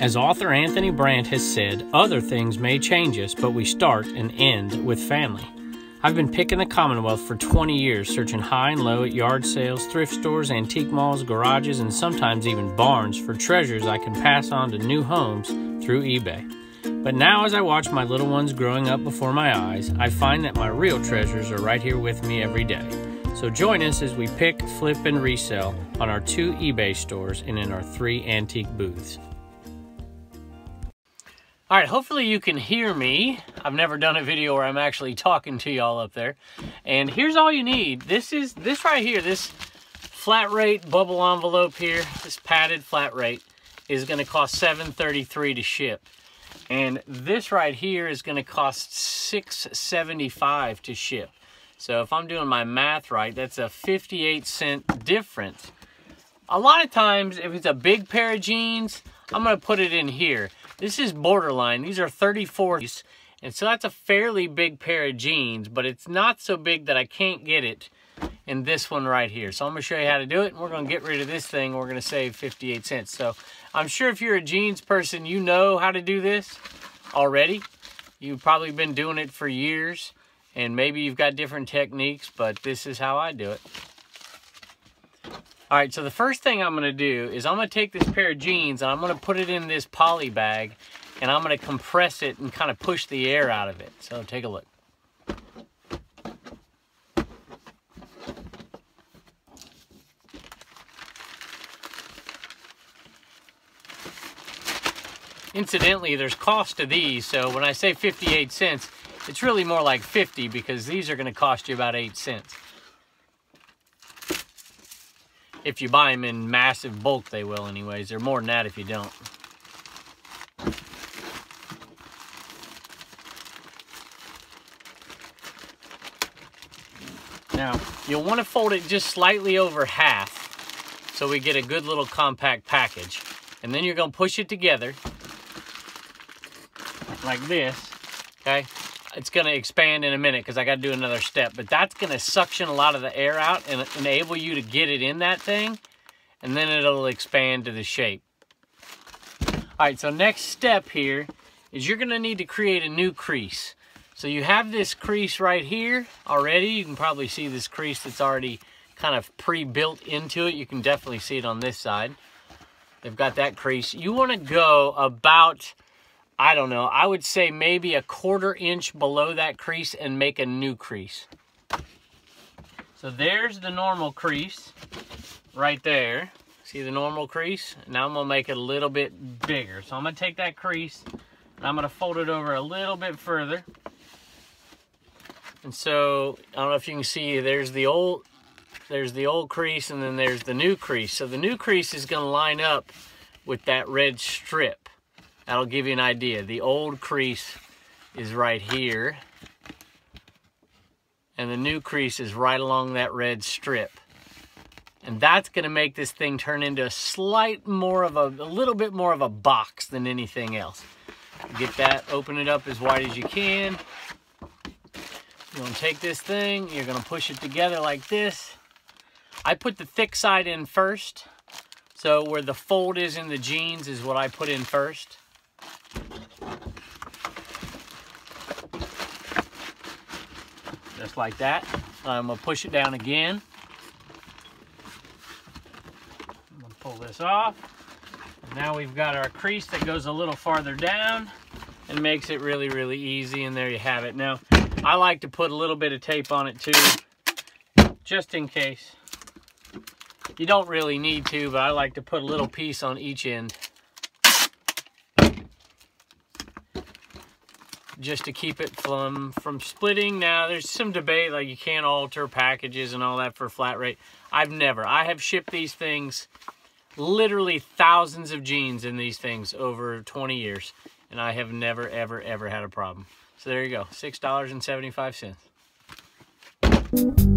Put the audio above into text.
As author Anthony Brandt has said, other things may change us, but we start and end with family. I've been picking the Commonwealth for 20 years, searching high and low at yard sales, thrift stores, antique malls, garages, and sometimes even barns for treasures I can pass on to new homes through eBay. But now, as I watch my little ones growing up before my eyes, I find that my real treasures are right here with me every day. So join us as we pick, flip, and resell on our two eBay stores and in our three antique booths. All right, hopefully you can hear me. I've never done a video where I'm actually talking to y'all up there. And here's all you need. This is, this right here, this flat rate bubble envelope here, this padded flat rate is gonna cost $7.33 to ship. And this right here is gonna cost $6.75 to ship. So if I'm doing my math right, that's a 58 cent difference. A lot of times, if it's a big pair of jeans, I'm gonna put it in here. This is borderline. These are 34s. And so that's a fairly big pair of jeans, but it's not so big that I can't get it in this one right here. So I'm gonna show you how to do it, and we're gonna get rid of this thing. We're gonna save 58 cents. So I'm sure if you're a jeans person, you know how to do this already. You've probably been doing it for years, and maybe you've got different techniques, but this is how I do it. All right, so the first thing I'm gonna do is I'm gonna take this pair of jeans and I'm gonna put it in this poly bag and I'm gonna compress it and kind of push the air out of it. So take a look. Incidentally, there's cost to these, so when I say 58 cents, it's really more like 50 because these are gonna cost you about 8 cents. If you buy them in massive bulk, they will anyways. They're more than that if you don't. Now, you'll want to fold it just slightly over half so we get a good little compact package. And then you're going to push it together like this, okay? It's going to expand in a minute because I got to do another step. But that's going to suction a lot of the air out and enable you to get it in that thing. And then it'll expand to the shape. All right, so next step here is you're going to need to create a new crease. So you have this crease right here already. You can probably see this crease that's already kind of pre-built into it. You can definitely see it on this side. They've got that crease. You want to go about, I don't know, I would say maybe a quarter inch below that crease and make a new crease. So there's the normal crease right there. See the normal crease? Now I'm to make it a little bit bigger. So I'm to take that crease and I'm to fold it over a little bit further. And so, I don't know if you can see, there's the old, there's the old crease and then there's the new crease. So the new crease is gonna line up with that red strip. That'll give you an idea. The old crease is right here. And the new crease is right along that red strip. And that's gonna make this thing turn into a slight more of a, a little bit more of a box than anything else. Get that, open it up as wide as you can. You're gonna take this thing, you're gonna push it together like this. I put the thick side in first. So where the fold is in the jeans is what I put in first. Like that. I'm gonna push it down again. I'm gonna pull this off. And now we've got our crease that goes a little farther down and makes it really, really easy. And there you have it. Now, I like to put a little bit of tape on it too, just in case. You don't really need to, but I like to put a little piece on each end. Just to keep it from, from splitting. Now, there's some debate, like you can't alter packages and all that for flat rate. I've never. I have shipped these things, literally thousands of jeans in these things over 20 years. And I have never, ever, ever had a problem. So there you go, $6.75.